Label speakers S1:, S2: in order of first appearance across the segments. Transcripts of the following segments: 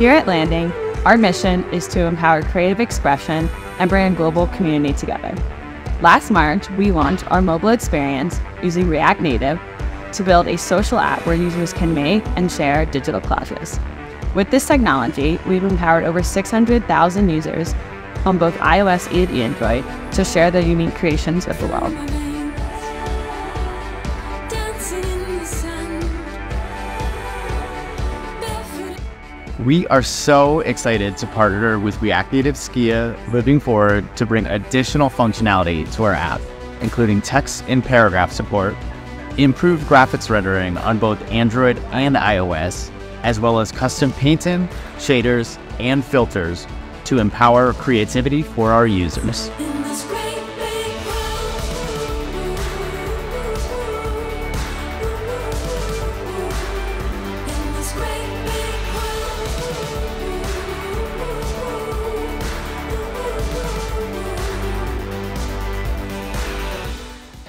S1: Here at Landing, our mission is to empower creative expression and bring a global community together. Last March, we launched our mobile experience using React Native to build a social app where users can make and share digital collages. With this technology, we've empowered over 600,000 users on both iOS and Android to share their unique creations with the world.
S2: We are so excited to partner with React Native Skia moving forward to bring additional functionality to our app, including text and paragraph support, improved graphics rendering on both Android and iOS, as well as custom painting, shaders, and filters to empower creativity for our users.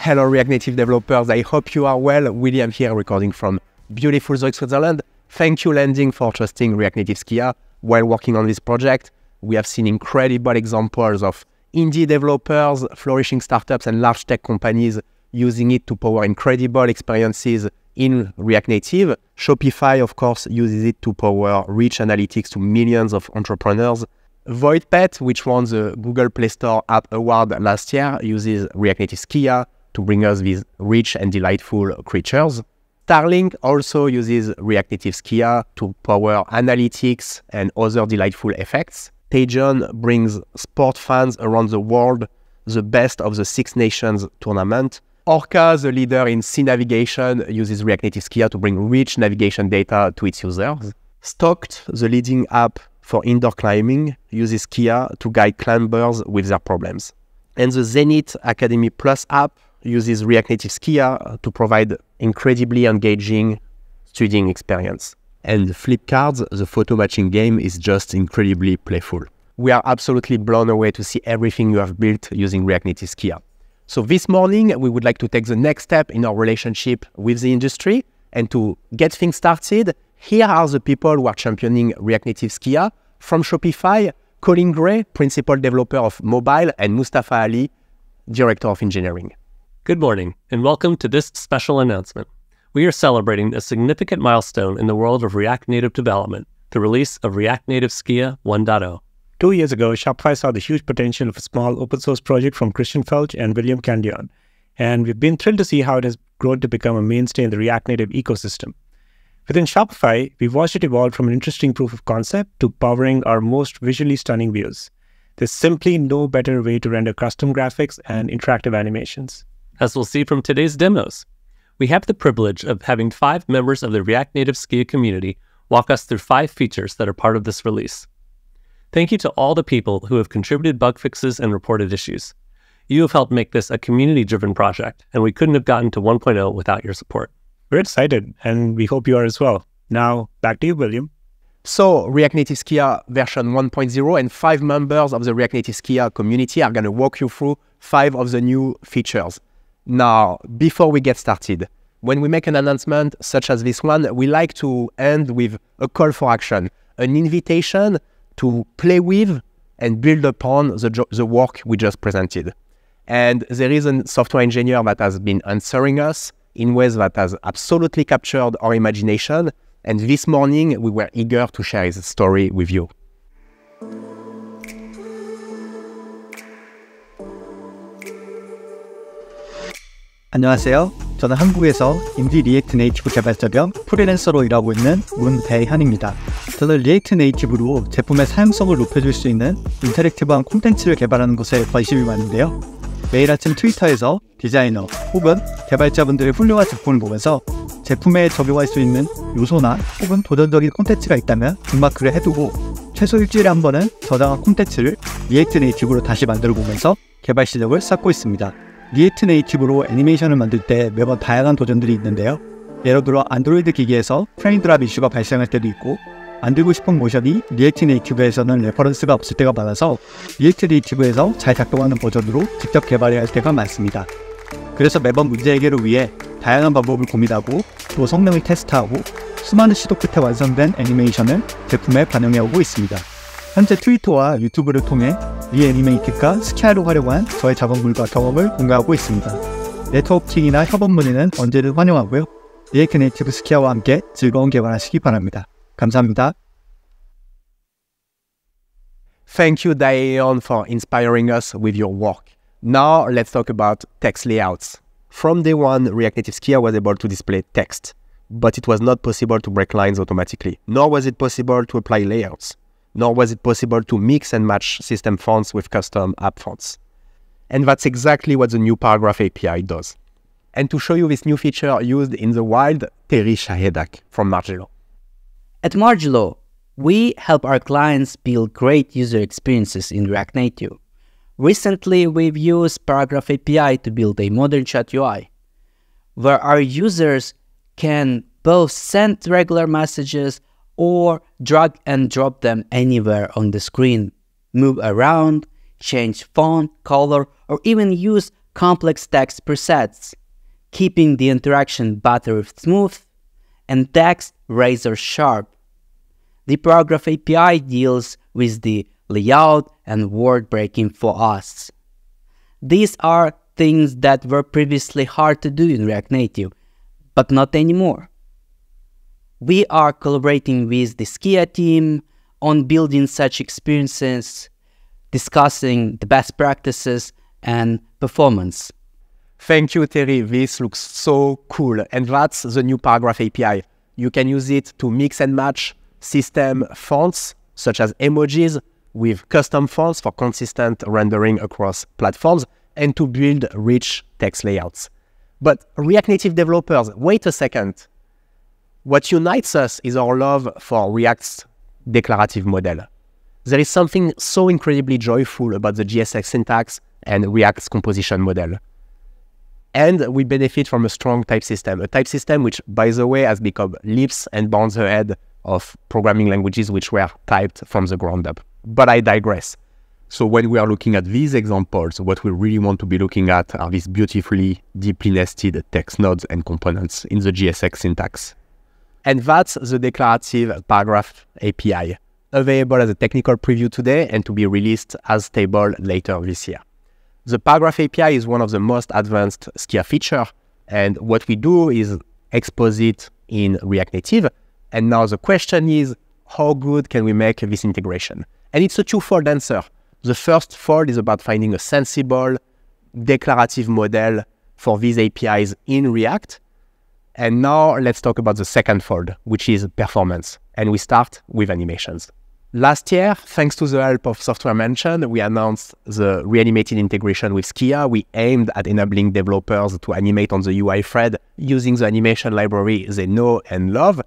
S3: Hello React Native developers, I hope you are well. William here recording from beautiful Zurich, Switzerland. Thank you Landing for trusting React Native Skia while working on this project. We have seen incredible examples of indie developers, flourishing startups and large tech companies using it to power incredible experiences in React Native. Shopify, of course, uses it to power rich analytics to millions of entrepreneurs. VoidPet, which won the Google Play Store App Award last year, uses React Native Skia to bring us these rich and delightful creatures. Starlink also uses React Native Skia to power analytics and other delightful effects. Tejon brings sport fans around the world the best of the Six Nations tournament. Orca, the leader in sea navigation, uses React Native Skia to bring rich navigation data to its users. Stokt, the leading app for indoor climbing, uses Skia to guide climbers with their problems. And the Zenith Academy Plus app uses React Native Skia uh, to provide incredibly engaging studying experience. And Flipcards, the photo matching game, is just incredibly playful. We are absolutely blown away to see everything you have built using React Native Skia. So this morning, we would like to take the next step in our relationship with the industry. And to get things started, here are the people who are championing React Native Skia from Shopify, Colin Gray, principal developer of mobile, and Mustafa Ali, director of engineering.
S4: Good morning, and welcome to this special announcement. We are celebrating a significant milestone in the world of React Native development, the release of React Native Skia 1.0.
S5: Two years ago, Shopify saw the huge potential of a small open source project from Christian Falch and William Candillon, and we've been thrilled to see how it has grown to become a mainstay in the React Native ecosystem. Within Shopify, we've watched it evolve from an interesting proof of concept to powering our most visually stunning views. There's simply no better way to render custom graphics and interactive animations
S4: as we'll see from today's demos. We have the privilege of having five members of the React Native Skia community walk us through five features that are part of this release. Thank you to all the people who have contributed bug fixes and reported issues. You have helped make this a community-driven project, and we couldn't have gotten to 1.0 without your support.
S5: We're excited, and we hope you are as well. Now, back to you, William.
S3: So, React Native Skia version 1.0 and five members of the React Native Skia community are going to walk you through five of the new features. Now, before we get started, when we make an announcement such as this one, we like to end with a call for action, an invitation to play with and build upon the, the work we just presented. And there is a software engineer that has been answering us in ways that has absolutely captured our imagination. And this morning, we were eager to share his story with you.
S6: 안녕하세요. 저는 한국에서 인디 리액트 네이티브 개발자 겸 프리랜서로 일하고 있는 문대현입니다. 저는 리액트 네이티브로 제품의 사용성을 높여줄 수 있는 인터랙티브한 콘텐츠를 개발하는 것에 관심이 많은데요. 매일 아침 트위터에서 디자이너 혹은 개발자분들의 훌륭한 제품을 보면서 제품에 적용할 수 있는 요소나 혹은 도전적인 콘텐츠가 있다면 빅마크를 해두고 최소 일주일에 한 번은 저장한 콘텐츠를 리액트 네이티브로 다시 만들어 보면서 개발 실력을 쌓고 있습니다. 리액트 네이티브로 애니메이션을 만들 때 매번 다양한 도전들이 있는데요. 예를 들어 안드로이드 기기에서 프레임 드랍 이슈가 발생할 때도 있고 만들고 싶은 모션이 리액트 네이티브에서는 레퍼런스가 없을 때가 많아서 리액트 네이티브에서 잘 작동하는 버전으로 직접 개발해야 할 때가 많습니다. 그래서 매번 문제 해결을 위해 다양한 방법을 고민하고 또 성능을 테스트하고 수많은 시도 끝에 완성된 애니메이션을 제품에 반영해 오고 있습니다. 현재 트위터와 유튜브를 통해 리애니메이트가 스키아를 활용한 저의 작업물과 경험을 공유하고 있습니다. 네트워킹이나 협업 문의는 언제든 환영하고요. 리액트 네이티브 스키아와 함께 즐거운 개발하시기 바랍니다. 감사합니다.
S3: Thank you, Diane, for inspiring us with your work. Now let's talk about text layouts. From day one, React Native Skia was able to display text, but it was not possible to break lines automatically, nor was it possible to apply layouts, nor was it possible to mix and match system fonts with custom app fonts. And that's exactly what the new Paragraph API does. And to show you this new feature used in the wild, Terry Sahaidak from Margelo.
S7: At Margelo, we help our clients build great user experiences in React Native. Recently, we've used Paragraph API to build a modern chat UI, where our users can both send regular messages or drag and drop them anywhere on the screen, move around, change font, color, or even use complex text presets, keeping the interaction buttery smooth and text razor sharp. The Paragraph API deals with the layout and word breaking for us. These are things that were previously hard to do in React Native, but not anymore. We are collaborating with the Skia team on building such experiences, discussing the best practices and performance.
S3: Thank you, Terry. This looks so cool. And that's the new Paragraph API. You can use it to mix and match system fonts, such as emojis, with custom fonts for consistent rendering across platforms, and to build rich text layouts. But React Native developers, wait a second. What unites us is our love for React's declarative model. There is something so incredibly joyful about the JSX syntax and React's composition model. And we benefit from a strong type system, a type system which, by the way, has become leaps and bounds ahead of programming languages which were typed from the ground up. But I digress. So when we are looking at these examples, what we really want to be looking at are these beautifully deeply nested text nodes and components in the JSX syntax. And that's the declarative paragraph API, available as a technical preview today and to be released as stable later this year. The Paragraph API is one of the most advanced Skia feature, and what we do is expose it in React Native. And now the question is, how good can we make this integration? And it's a two-fold answer. The first fold is about finding a sensible, declarative model for these APIs in React. And now let's talk about the second fold, which is performance. And we start with animations. Last year, thanks to the help of Software Mansion, we announced the reanimated integration with Skia. We aimed at enabling developers to animate on the UI thread using the animation library they know and love.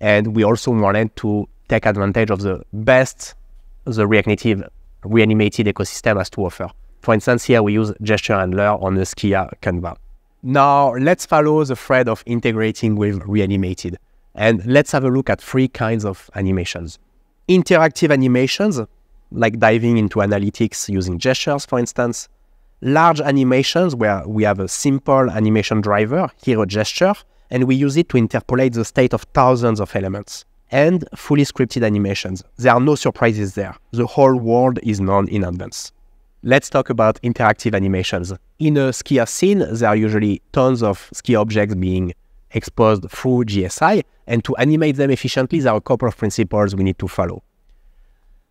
S3: And we also wanted to take advantage of the best the React Native reanimated ecosystem has to offer. For instance, here we use Gesture Handler on the Skia Canva. Now, let's follow the thread of integrating with reanimated. And let's have a look at three kinds of animations interactive animations, like diving into analytics using gestures, for instance, large animations where we have a simple animation driver, here a gesture, and we use it to interpolate the state of thousands of elements, and fully scripted animations. There are no surprises there. The whole world is known in advance. Let's talk about interactive animations. In a Skia scene, there are usually tons of Skia objects being exposed through JSI, and to animate them efficiently, there are a couple of principles we need to follow.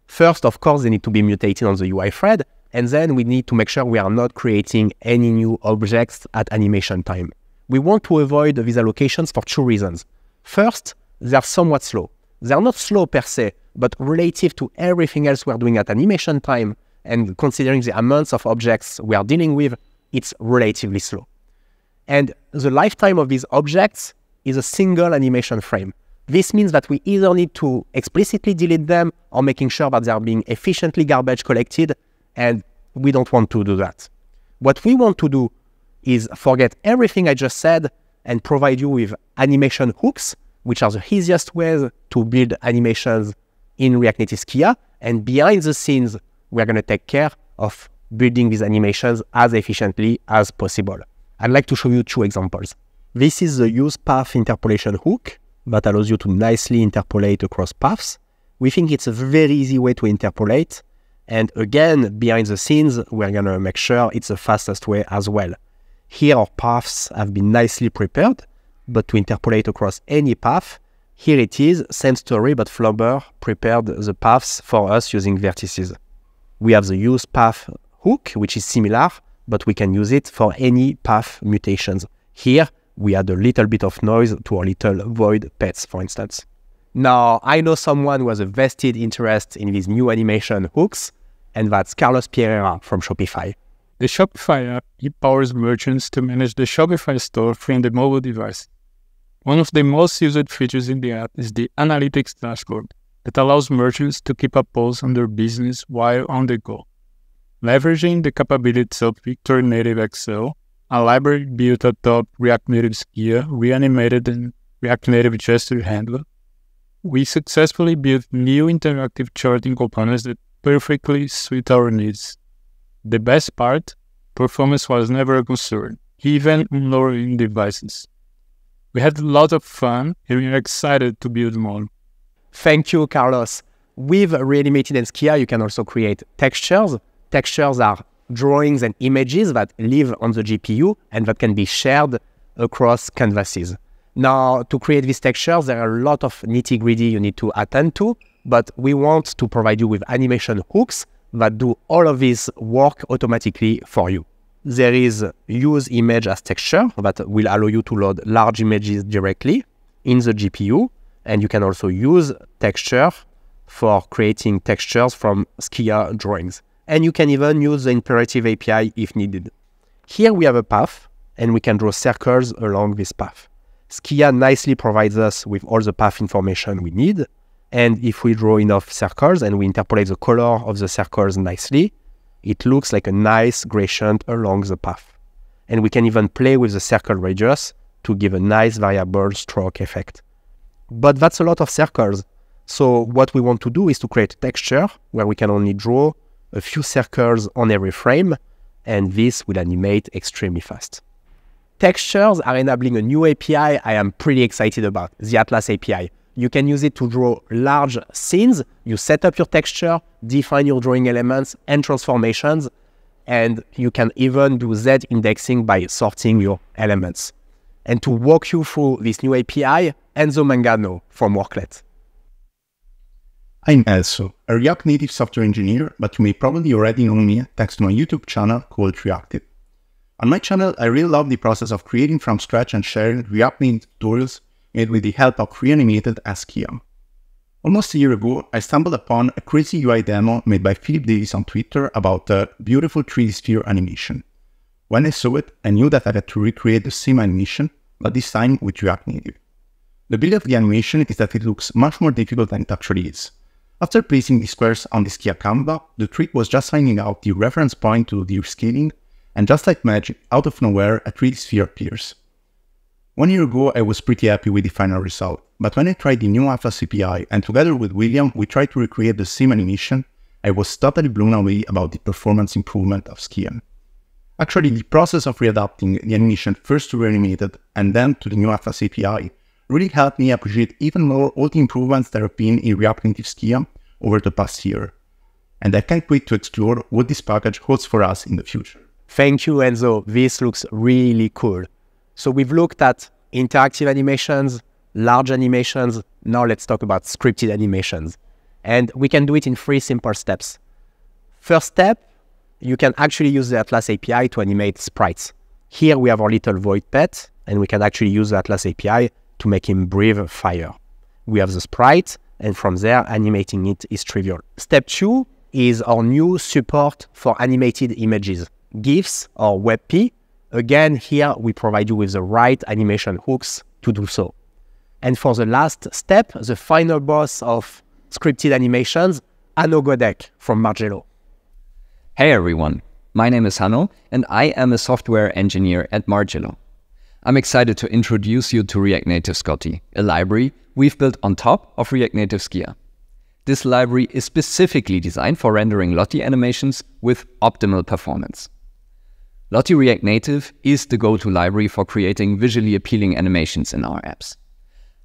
S3: First, of course, they need to be mutated on the UI thread, and then we need to make sure we are not creating any new objects at animation time. We want to avoid these allocations for two reasons. First, they are somewhat slow. They are not slow per se, but relative to everything else we're doing at animation time, and considering the amounts of objects we are dealing with, it's relatively slow. And the lifetime of these objects is a single animation frame. This means that we either need to explicitly delete them or making sure that they are being efficiently garbage collected, and we don't want to do that. What we want to do is forget everything I just said and provide you with animation hooks, which are the easiest ways to build animations in React Native Skia. And behind the scenes, we're going to take care of building these animations as efficiently as possible. I'd like to show you two examples. This is the use path interpolation hook that allows you to nicely interpolate across paths. We think it's a very easy way to interpolate. And again, behind the scenes, we're going to make sure it's the fastest way as well. Here, our paths have been nicely prepared, but to interpolate across any path, here it is, same story, but Flubber prepared the paths for us using vertices. We have the use path hook, which is similar, but we can use it for any path mutations. Here, we add a little bit of noise to our little void pets, for instance. Now, I know someone who has a vested interest in these new animation hooks, and that's Carlos Pereira from Shopify.
S8: The Shopify app empowers merchants to manage the Shopify store from the mobile device. One of the most used features in the app is the Analytics dashboard that allows merchants to keep a pulse on their business while on the go. Leveraging the capabilities of Victory Native XL, a library built atop React Native Skia, reanimated and React Native gesture handler, we successfully built new interactive charting components that perfectly suit our needs. The best part, performance was never a concern, even on lower devices. We had a lot of fun and we are excited to build more.
S3: Thank you, Carlos. With Reanimated and Skia, you can also create textures. Textures are drawings and images that live on the GPU and that can be shared across canvases. Now, to create these textures, there are a lot of nitty gritty you need to attend to, but we want to provide you with animation hooks that do all of this work automatically for you. There is use image as texture that will allow you to load large images directly in the GPU. And you can also use texture for creating textures from Skia drawings. And you can even use the imperative API if needed. Here we have a path and we can draw circles along this path. Skia nicely provides us with all the path information we need. And if we draw enough circles and we interpolate the color of the circles nicely, it looks like a nice gradient along the path. And we can even play with the circle radius to give a nice variable stroke effect. But that's a lot of circles. So what we want to do is to create a texture where we can only draw a few circles on every frame, and this will animate extremely fast. Textures are enabling a new API I am pretty excited about, the Atlas API. You can use it to draw large scenes. You set up your texture, define your drawing elements and transformations, and you can even do Z indexing by sorting your elements. And to walk you through this new API, Enzo Mangano from Worklet.
S9: I'm Enzo, a React Native software engineer, but you may probably already know me thanks to my YouTube channel called Reactive. On my channel, I really love the process of creating from scratch and sharing React Native tutorials made with the help of Reanimated Skia. Almost a year ago, I stumbled upon a crazy UI demo made by Philip Davis on Twitter about a beautiful 3D sphere animation. When I saw it, I knew that I had to recreate the same animation, but this time with React Native. The beauty of the animation is that it looks much more difficult than it actually is. After placing the squares on the Skia Canva, the trick was just finding out the reference point to the scaling and just like magic, out of nowhere, a 3D sphere appears. One year ago, I was pretty happy with the final result, but when I tried the new Alpha API and together with William, we tried to recreate the same animation, I was totally blown away about the performance improvement of Skia. Actually, the process of readapting the animation first to Reanimated and then to the new Atlas API really helped me appreciate even more all the improvements there have been in React Native Skia over the past year. And I can't wait to explore what this package holds for us in the future.
S3: Thank you, Enzo. This looks really cool. So we've looked at interactive animations, large animations. Now let's talk about scripted animations. And we can do it in three simple steps. First step, you can actually use the Atlas API to animate sprites. Here we have our little void pet, and we can actually use the Atlas API to make him breathe fire. We have the sprite, and from there, animating it is trivial. Step two is our new support for animated images. GIFs or WebP. Again, here we provide you with the right animation hooks to do so. And for the last step, the final boss of scripted animations, Hanno Gödecke from Margelo.
S10: Hey everyone, my name is Hanno and I am a software engineer at Margelo. I'm excited to introduce you to React Native Skottie, a library we've built on top of React Native Skia. This library is specifically designed for rendering Lottie animations with optimal performance. Lottie React Native is the go-to library for creating visually appealing animations in our apps.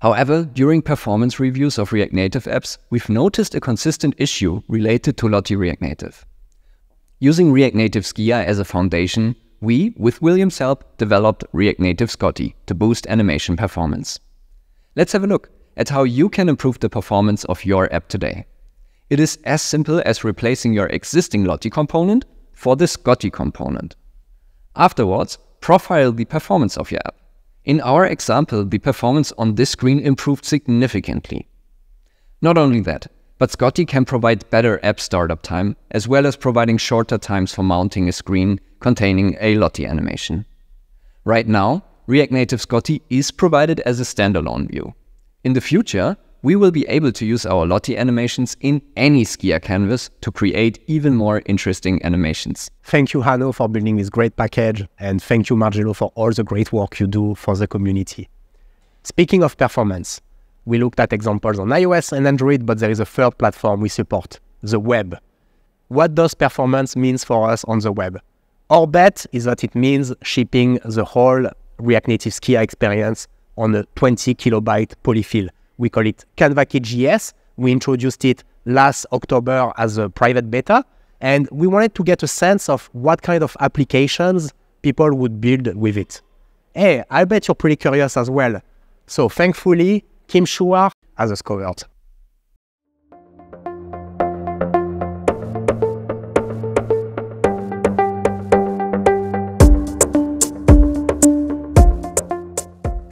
S10: However, during performance reviews of React Native apps, we've noticed a consistent issue related to Lottie React Native. Using React Native Skia as a foundation, we, with William's help, developed React Native Skottie to boost animation performance. Let's have a look at how you can improve the performance of your app today. It is as simple as replacing your existing Lottie component for the Skottie component. Afterwards, profile the performance of your app. In our example, the performance on this screen improved significantly. Not only that, but Skottie can provide better app startup time, as well as providing shorter times for mounting a screen containing a Lottie animation. Right now, React Native Skottie is provided as a standalone view. In the future, we will be able to use our Lottie animations in any Skia canvas to create even more interesting animations.
S3: Thank you, Hanno, for building this great package, and thank you, Margelo, for all the great work you do for the community. Speaking of performance, we looked at examples on iOS and Android, but there is a third platform we support, the web. What does performance means for us on the web? Our bet is that it means shipping the whole React Native Skia experience on a 20 kilobyte polyfill we call it CanvaKit.js. We introduced it last October as a private beta, and we wanted to get a sense of what kind of applications people would build with it. Hey, I bet you're pretty curious as well. So thankfully, Kim has us covered.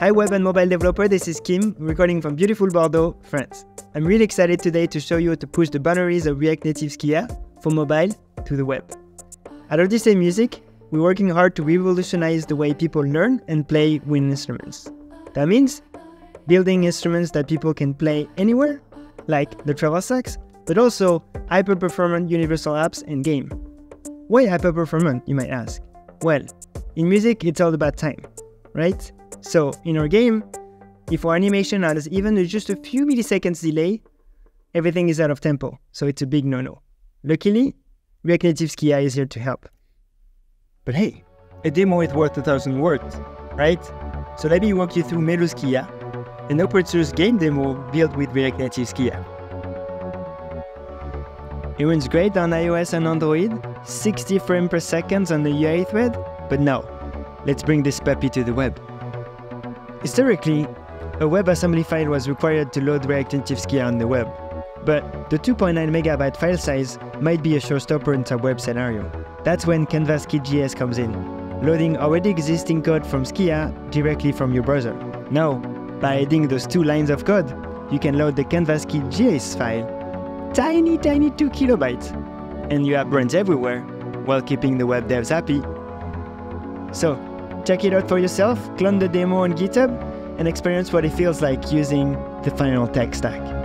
S11: Hi web and mobile developer, this is Kim, recording from beautiful Bordeaux, France. I'm really excited today to show you how to push the boundaries of React Native Skia from mobile to the web. At Odisei Music, we're working hard to revolutionize the way people learn and play wind instruments. That means building instruments that people can play anywhere, like the travel sax, but also hyper-performant universal apps and game. Why hyper-performant, you might ask? Well, in music, it's all about time, right? So in our game, if our animation has even just a few milliseconds delay, everything is out of tempo, so it's a big no-no. Luckily, React Native Skia is here to help. But hey, a demo is worth a thousand words, right? So let me walk you through Melo Skia, an open source game demo built with React Native Skia. It runs great on iOS and Android, 60 frames per second on the UI thread, but now, let's bring this puppy to the web. Historically, a WebAssembly file was required to load React Native Skia on the web, but the 2.9 megabyte file size might be a showstopper in some web scenario. That's when CanvaKit.js comes in, loading already existing code from Skia directly from your browser. Now, by adding those two lines of code, you can load the CanvaKit.js file, tiny tiny 2 kilobytes, and you have runs everywhere while keeping the web devs happy. So, Check it out for yourself, clone the demo on GitHub, and experience what it feels like using the final tech stack.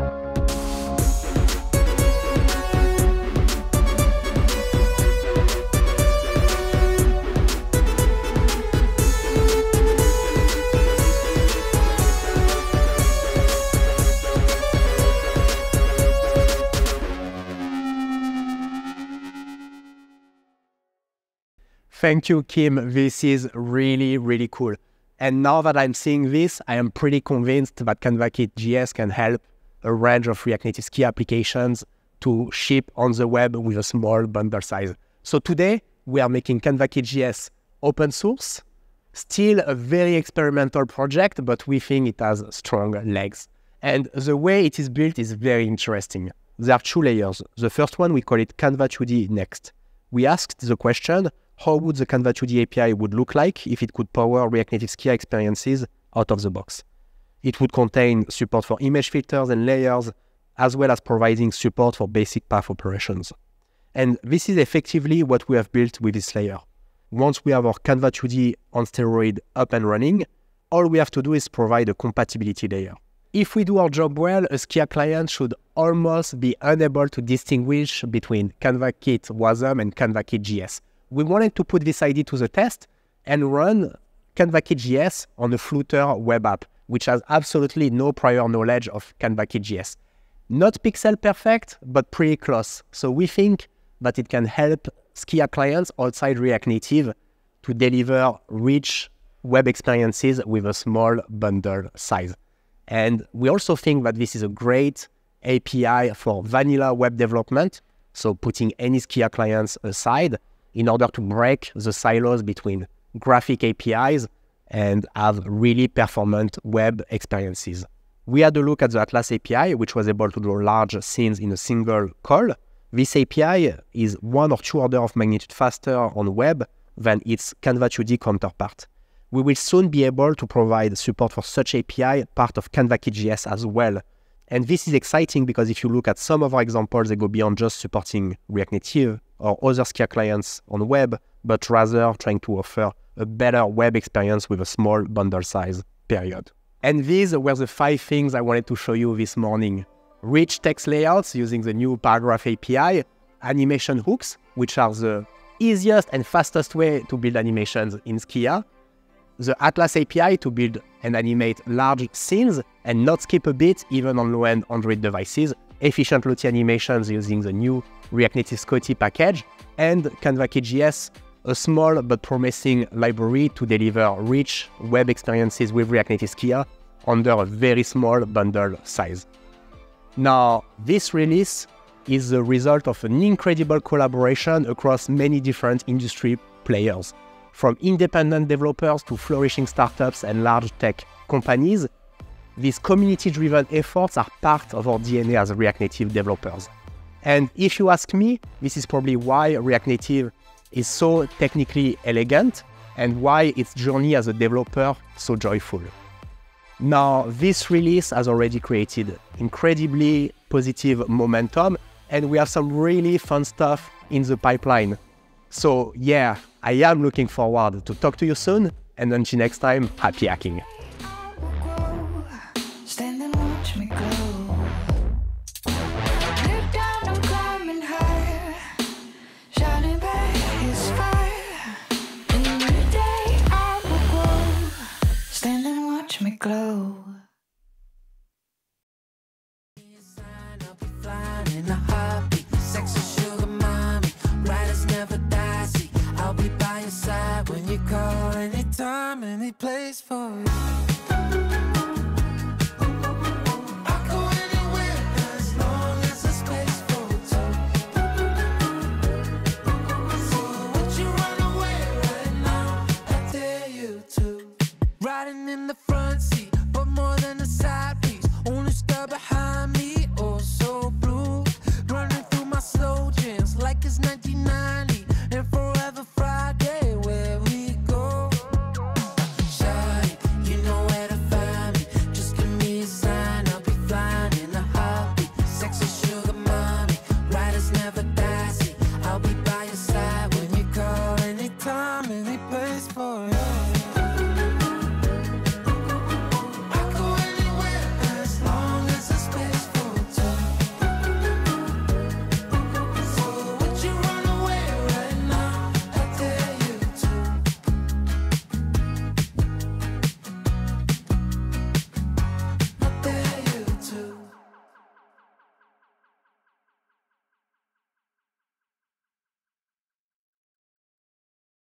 S3: Thank you, Kim. This is really, really cool. And now that I'm seeing this, I am pretty convinced that CanvaKit.js can help a range of React Native Skia applications to ship on the web with a small bundle size. So today, we are making CanvaKit.js open source, still a very experimental project, but we think it has strong legs. And the way it is built is very interesting. There are two layers. The first one, we call it Canva 2D Next. We asked the question, how would the Canva 2D API would look like if it could power React Native Skia experiences out of the box. It would contain support for image filters and layers, as well as providing support for basic path operations. And this is effectively what we have built with this layer. Once we have our Canva 2D on steroid up and running, all we have to do is provide a compatibility layer. If we do our job well, a Skia client should almost be unable to distinguish between Canva Kit WASM and CanvaKit.js we wanted to put this idea to the test and run CanvaKit.js on a Flutter web app, which has absolutely no prior knowledge of CanvaKit.js. Not pixel perfect, but pretty close. So we think that it can help Skia clients outside React Native to deliver rich web experiences with a small bundle size. And we also think that this is a great API for vanilla web development. So putting any Skia clients aside in order to break the silos between graphic APIs and have really performant web experiences. We had a look at the Atlas API, which was able to draw large scenes in a single call. This API is one or two order of magnitude faster on web than its Canva 2D counterpart. We will soon be able to provide support for such API part of CanvaKit.js as well. And this is exciting because if you look at some of our examples, they go beyond just supporting React Native or other Skia clients on web, but rather trying to offer a better web experience with a small bundle size, period. And these were the five things I wanted to show you this morning. Rich text layouts using the new Paragraph API, animation hooks, which are the easiest and fastest way to build animations in Skia, the Atlas API to build and animate large scenes and not skip a beat even on low-end Android devices, efficient Lottie animations using the new React Native Skottie package, and CanvaKit.js, a small but promising library to deliver rich web experiences with React Native Skia under a very small bundle size. Now, this release is the result of an incredible collaboration across many different industry players. From independent developers to flourishing startups and large tech companies, these community driven efforts are part of our DNA as React Native developers. And if you ask me, this is probably why React Native is so technically elegant and why its journey as a developer so joyful. Now, this release has already created incredibly positive momentum, and we have some really fun stuff in the pipeline. So, yeah, I am looking forward to talk to you soon, and until next time, happy hacking.
S12: Glow. I'll be by your side when you call anytime, any place for you.